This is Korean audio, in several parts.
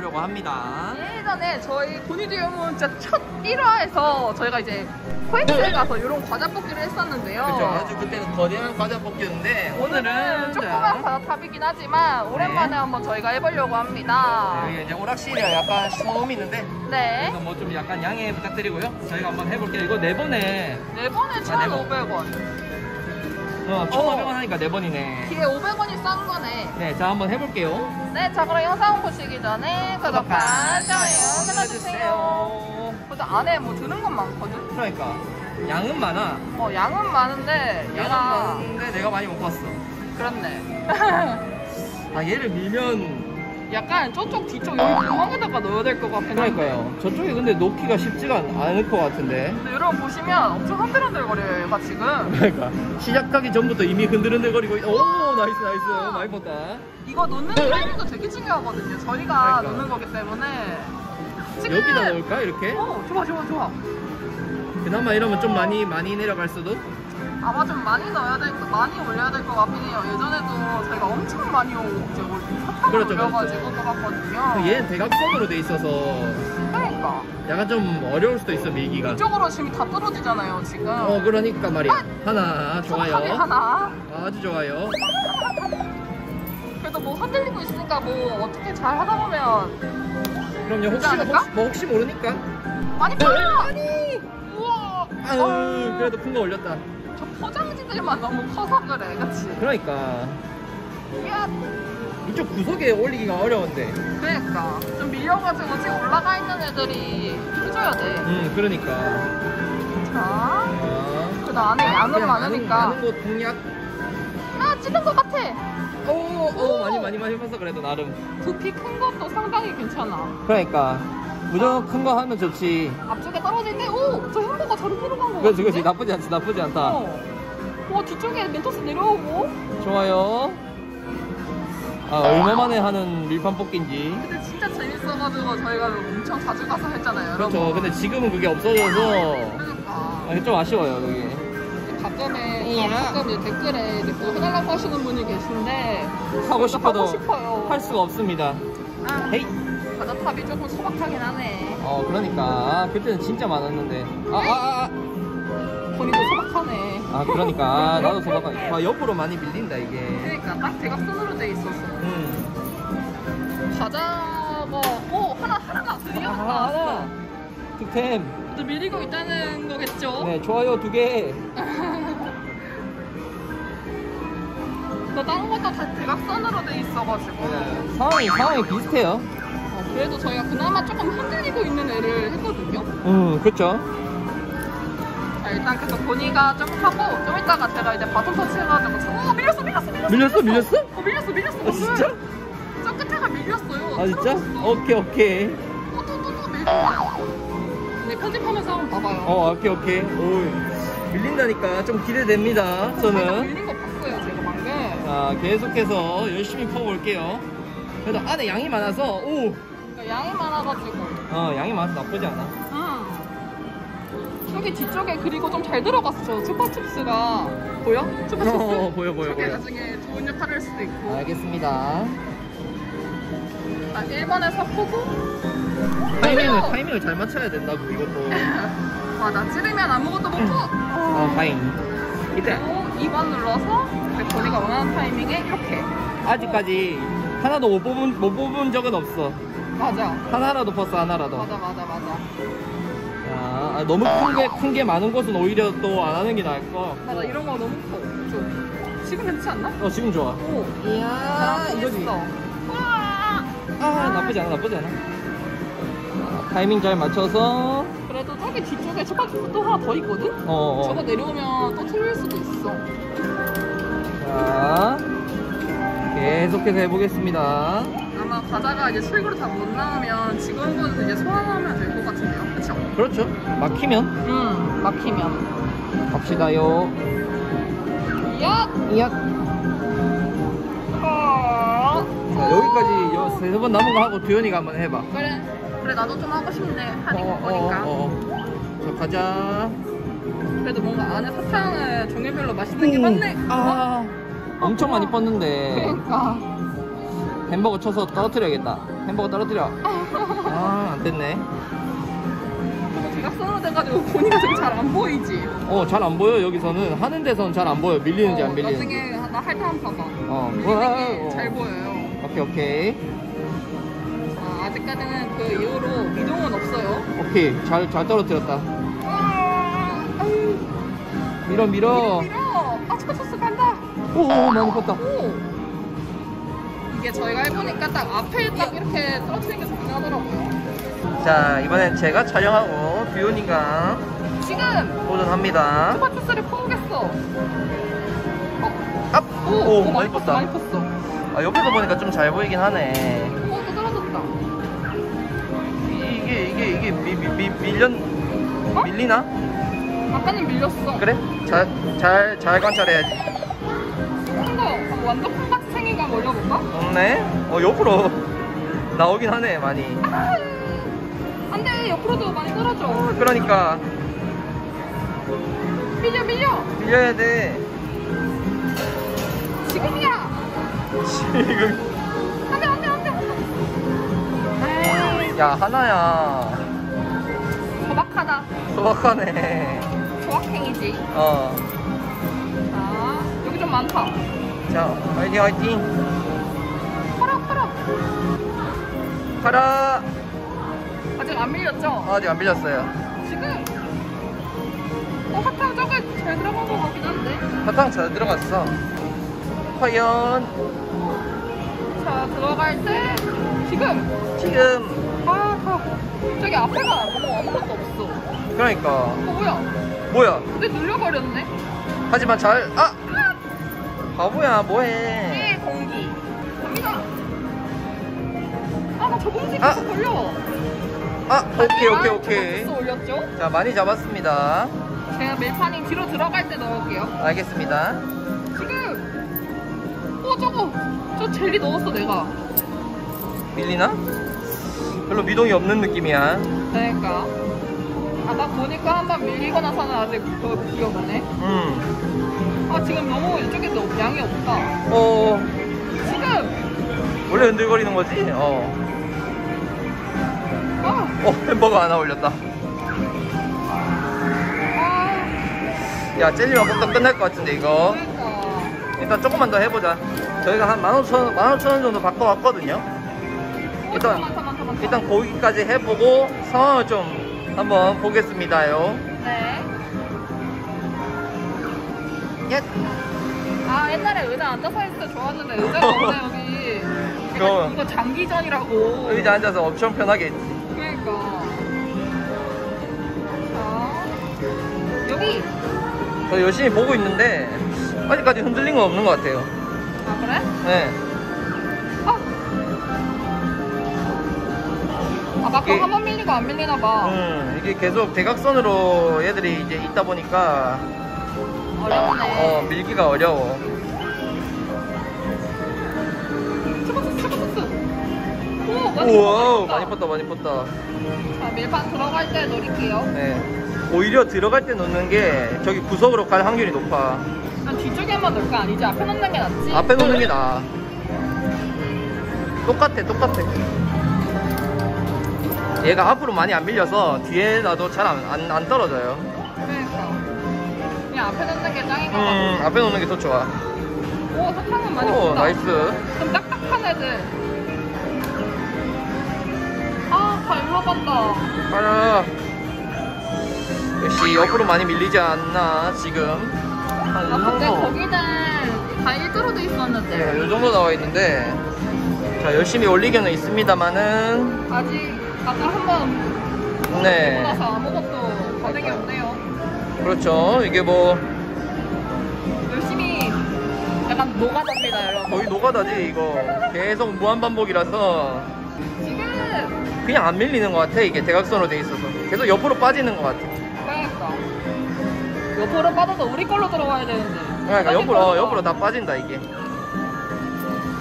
해보려고 합니다. 예전에 저희 본이디움은 진짜 첫 1화에서 저희가 이제 코엑스에 가서 이런 과자 뽑기를 했었는데요. 그죠? 아주 그때는 거대한 과자 뽑기였는데 오늘은 조그만 과자 탑이긴 하지만 오랜만에 네. 한번 저희가 해보려고 합니다. 여기 이제 오락실이 약간 처음 있는데 네. 그래서 뭐 좀 약간 양해 부탁드리고요. 저희가 한번 해볼게요. 이거 네 번에 네 번에 아, 네 번. 1,500원. 어, 1,500원 하니까 네 번이네. 뒤에 500원이 싼 거네. 네, 자 한번 해볼게요. 네, 자 그럼 영상 보시기 전에 구독과 좋아요 눌러주세요. 근데 안에 뭐 드는 건 많거든? 그러니까 양은 많아. 어, 양은 많은데 양은 얘가 많은데 내가 많이 못 봤어. 그렇네. 아 얘를 밀면 약간 저쪽 뒤쪽 여기 구멍에다가 넣어야 될 것 같긴 한데. 그러니까요. 저쪽에 근데 놓기가 쉽지가 않- 않을 것 같은데. 근데 여러분 보시면 엄청 흔들흔들거려요, 얘가 지금. 그러니까 시작하기 전부터 이미 흔들흔들거리고 있- 오 nice nice 많이 봤다. 이거 놓는 타이밍도 되게 중요하거든요. 저희가 그러니까. 놓는 거기 때문에. 지금 여기다 넣을까 이렇게? 어, 좋아, 좋아, 좋아. 그나마 이러면 좀 많이 많이 내려갈 수도. 아마 좀 많이 넣어야 될, 거- 많이 올려야 될 것 같긴 해요. 예전에도 저희가 엄청 많이 오, 이제 올- 사탕을 그렇죠, 올려가지고 뽑았거든요. 얘는 대각선으로 돼 있어서 그러니까. 약간 좀 어려울 수도 있어 밀기가. 이쪽으로 지금 다 떨어지잖아요, 지금. 어 그러니까 말이야. 하나 좋아요. 하나. 아주 좋아요. 그래도 뭐 흔들리고 있으니까 뭐 어떻게 잘 하다 보면 그럼요. 혹시 않을까? 혹시, 뭐 혹시 모르니까. 많이 빨라! 우와! 아유 어, 그래도 큰 거 올렸다. 저 포장지들만 너무 커서 그래, 그치? 그러니까 야, 이쪽 구석에 올리기가 어려운데. 그러니까. 좀 밀려가지고 지금 올라가 있는 애들이 해줘야 돼. 음 그러니까. 자. 아. 그 안에 양은 많으니까. 아는 곳 공략. 아, 찌는 것 같아! 오, 오, 많이 많이 많이 봤어 그래도 나름. 두피 큰 것도 상당히 괜찮아. 그러니까 무조건 큰 거 하면 좋지. 앞쪽에 떨어질 때, 오! 저 햄버거 저리 내려간 거 그렇지? 그렇지. 나쁘지 않지, 나쁘지 않다. 어. 어, 뒤쪽에 멘토스 내려오고. 좋아요. 아, 얼마 만에 하는 밀판 뽑기인지. 근데 진짜 재밌어가지고 저희가 엄청 자주 가서 했잖아요, 여러분. 그렇죠. 근데 지금은 그게 없어져서 그러니까. 아, 좀 아쉬워요, 여기. 가끔에, 가끔 이제 댓글에 이제 그거 해달라고 하시는 분이 계신데. 하고 싶어도 하고 싶어요. 할 수가 없습니다. 아, 헤이. 과자탑이 조금 소박하긴 하네. 어, 그러니까. 아, 그때는 진짜 많았는데. 아, 아, 아. 본인도 소박하네. 아, 그러니까. 아, 나도 소박한. 아, 옆으로 많이 밀린다, 이게. 그러니까 딱 대각선으로 돼 있어서. 음. 과자가, 오, 하나, 하나가 드디어 아, 하나. 하나. 득템. 또 밀리고 있다는 거겠죠? 네, 좋아요, 두 개. 너 다른 것도 다 대각선으로 돼 있어가지고. 네, 상황이, 상황이 비슷해요. 어, 그래도 저희가 그나마 조금 흔들리고 있는 애를 했거든요. 음. 자, 일단 계속 본이가 좀 하고 좀 이따가 제가 이제 바톤 터치 해가지고 어 밀렸어 밀렸어 밀렸어 밀렸어, 밀렸어? 어 밀렸어 밀렸어 아, 진짜? 저 끝에가 밀렸어요 아, 진짜? 떨어졌어. 오케이, 오케이. 또또또또 밀렸어 네 편집하면서 한번 봐봐요 어, 오케이, 오케이. 오, 밀린다니까 좀 기대됩니다, 살짝 저는. 밀린 거 봤어요 제가 방금 자, 계속해서 열심히 퍼볼게요. 그래도 안에 양이 많아서, 오! 그러니까 양이 많아가지고 어, 양이 많아서 나쁘지 않아. 음 저기 뒤쪽에 그리고 좀 잘 들어갔어 chupa춥스가 보여? chupa춥스? 어, 보여, 보여, 저게 보여. 나중에 좋은 역할을 할 수도 있고 알겠습니다. 자 1번에서 포고 타이밍을, 타이밍을 잘 맞춰야 된다고, 이것도. 맞아 찌르면 아무것도 못 푸. 어, 다행. 이때, 그리고 2번 눌러서 본이가 원하는 타이밍에 이렇게 아직까지 하나도 못 뽑은, 못 뽑은 적은 없어. 맞아 하나라도 퍼스, 하나라도. 맞아 맞아 맞아 자, 아, 너무 큰 게, 큰 게 많은 곳은 오히려 또 안 하는 게 나을 거. 맞아 이런 거 너무 커 좀. 지금 괜찮지 않나? 어, 지금 좋아. 오 이야, 이거지. 우와 아, 나쁘지 않아, 나쁘지 않아. 자, 타이밍 잘 맞춰서, 그래도 저기 뒤쪽에 초밥집도 또 하나 더 있거든? 어, 저거 어. 내려오면 또 틀릴 수도 있어 자, 계속해서 해보겠습니다. 과자가 이제 출구로 다 못 나오면 직원분은 이제 소환하면 될 것 같은데요 그쵸? 그렇죠. 막히면 응 막히면 갑시다요. 야! 이야. 어. 자, 여기까지 세번 남은 거 하고 두현이가 한번 해봐. 그래 그래 나도 좀 하고 싶네 하니까 어, 보니까 어. 자, 가자. 그래도 뭔가 안에 사탕을 종류별로 맛있는 게 많네 아, 엄청 많이 뻗는데. 그러니까 햄버거 쳐서 떨어뜨려야겠다. 햄버거 떨어뜨려. 아, 안 됐네. 저거 대각선으로 돼가지고 보니까 되게 잘안 보이지? 어, 잘 안 보여, 여기서는. 하는 데서는 잘 안 보여. 밀리는지 안 어, 밀리는지. 나중에 나 할 때 한 번 봐봐. 어, 밀리는 와, 게 어. 잘 보여요. 오케이, 오케이. 자, 아직까지는 그 이후로 미동은 없어요. 오케이. 잘, 잘 떨어뜨렸다. 아, 아유, 밀어, 밀어. 밀어. 아, 초소스 간다. 오, 오, 많이 컸다. 오. 이게 저희가 해보니까 딱 앞에 딱 이렇게 떨어뜨리는 게 중요하더라고요. 자, 이번엔 제가 촬영하고 뷰오니가 지금 도전합니다. 토마토스를 퍼오겠어. 어, 앞! 오, 오, 오, 많이 컸다. 많이 컸어. 아, 옆에서 보니까 좀 잘 보이긴 하네. 오, 또 떨어졌다. 이게, 이게, 이게, 미, 미, 미, 밀려, 어? 밀리나? 아까는 밀렸어. 그래? 잘, 잘, 잘 관찰해야지. 큰 거, 어, 완전 생긴 거 한번 올려볼까? 없네? 어, 옆으로 나오긴 하네, 많이. 아, 안 돼. 옆으로도 많이 떨어져. 그러니까, 밀려, 밀려. 밀려야 돼. 지금이야. 지금. 안 돼, 안 돼, 안 돼. 에이, 야, 하나야. 소박하다. 소박하네. 소확행이지. 어. 자, 여기 좀 많다. 자, 화이팅, 화이팅. 팔아, 팔아. 가라. 아직 안 밀렸죠? 아직 안 밀렸어요. 지금. 어, 사탕 저게 잘 들어간 것 같긴 한데. 사탕 잘 들어갔어. 과연, 자, 들어갈 때. 지금. 지금, 아, 아. 저기 앞에가 너무 아무것도 없어. 그러니까, 어, 뭐야? 뭐야. 근데 눌려버렸네? 하지만 잘, 아! 아! 바보야, 뭐해. 이 공기. 갑니다. 아, 나 저공지 아. 계속 걸려. 아, 오케이, 아, 오케이, 오케이. 저거 올렸죠? 자, 많이 잡았습니다. 제가 밀판이 뒤로 들어갈 때 넣을게요. 알겠습니다. 지금. 어, 저거. 저 젤리 넣었어, 내가. 밀리나? 별로 미동이 없는 느낌이야. 그러니까. 아, 나 보니까 한번 밀리고 나서는 아직 더 귀여우네. 음. 아, 지금 너무 이쪽에서 양이 없다. 어, 지금. 원래 흔들거리는 거지? 어. 아, 어, 햄버거 하나 올렸다. 아. 야, 젤리만 먹다 끝날 것 같은데, 이거. 그러니까. 일단 조금만 더 해보자. 저희가 한 15,000원, 15,000원 정도 바꿔왔거든요. 어, 일단- 많다, 많다, 많다. 일단 거기까지 해보고 상황을 좀 한번 보겠습니다요. 네. 예. 아 옛날에 의자 앉아서 했을 때 좋았는데 의자가 없네 여기 그럼. 이거, 장기전이라고 의자 앉아서 엄청 편하게 했지. 그러니까 자 여기 저 열심히 보고 있는데 아직까지 흔들린 건 없는 것 같아요. 아 그래? 네. 아, 아 막상 한번 밀리고 안 밀리나 봐 음, 이게 계속 대각선으로 얘들이 이제 있다 보니까 어렵네 어, 밀기가 어려워. 우와. 많이 컸다, 많이 컸다. 자 밀판 들어갈 때 노릴게요 네. 오히려 들어갈 때 놓는 게 저기 구석으로 갈 확률이 높아. 난 뒤쪽에만 넣을 거 아니지 앞에 놓는 게 낫지? 앞에 놓는 게 나아. 똑같아, 똑같아. 얘가 앞으로 많이 안 밀려서 뒤에 놔도 잘안 안, 안 떨어져요. 그냥 앞에 놓는 게 짱인 것 같아 음, 앞에 놓는 게 더 좋아. 오 사탕은 많이 오, 컸다 nice. 좀 딱딱한 애들. 아, 다 일로 간다. 가라. 역시 옆으로 많이 밀리지 않나, 지금. 한, 이 아, 근데. 거기는 다 일자로 돼 네, 있었는데. 요 정도 나와 있는데. 자, 열심히 올리기는 있습니다만은. 아직 아까 한번 네. 나서 아무것도 반응이 없네요. 그렇죠. 이게 뭐, 열심히 약간 녹아답니다, 여러분. 거의 노가다지, 이거. 계속 무한 반복이라서. 지금, 그냥 안 밀리는 것 같아, 이게 대각선으로 돼 있어서. 계속 옆으로 빠지는 것 같아. 그러니까. 옆으로 빠져서 우리 걸로 들어와야 되는데. 그러니까 옆으로, 걸로 옆으로 다 빠진다, 이게.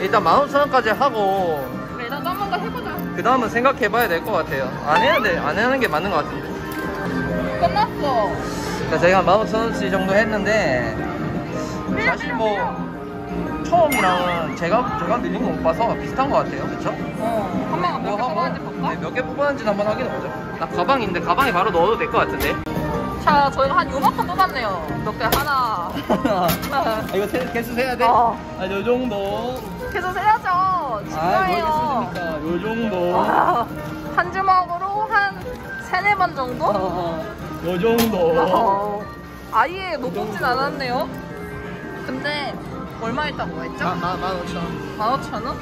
일단 15,000원까지 하고, 그래, 일단 또 한 번 더 해보자. 그 다음은 생각해봐야 될 것 같아요. 안 해야 돼, 안 하는 게 맞는 것 같은데. 끝났어. 자, 저희가 15,000원씩 정도 했는데, 사실 뭐, 처음이랑 제가 제가 늘린 거 못 봐서 비슷한 것 같아요, 그렇죠? 어. 한 명은 몇개 뽑았는지 볼까? 네, 몇개 뽑았는지 한번 확인해 보죠. 나 가방인데 가방에 바로 넣어도 될 것 같은데. 자, 저희가 한 요만큼 뽑았네요. 몇 개 하나. 아, 이거 세, 개수 세야 돼? 어. 아, 요 정도. 계속 세야죠. 아, 중요해요. 뭐 있습니까? 요 정도. 아, 한 주먹으로 한 세네 번 정도? 어, 요 정도. 어, 아예 못 뽑진 않았네요. 근데 얼마 있다고 했죠? 만, 만, 만 오천. 15,000원?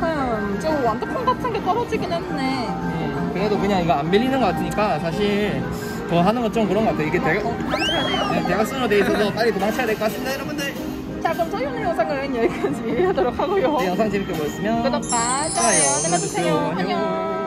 흠, 저 완두콩 같은 게 떨어지긴 했네. 음, 그래도 그냥 이거 안 밀리는 것 같으니까 사실 더 하는 건 좀 그런 것 같아요. 이게 대가, 도망쳐야 돼요? 네, 대각선으로 돼 있어서 빨리 도망쳐야 될 것 같습니다, 여러분들. 자, 그럼 저희 오늘 영상은 여기까지 하도록 하고요. 네, 영상 재밌게 보셨으면 구독과 좋아요 눌러주세요. 안녕.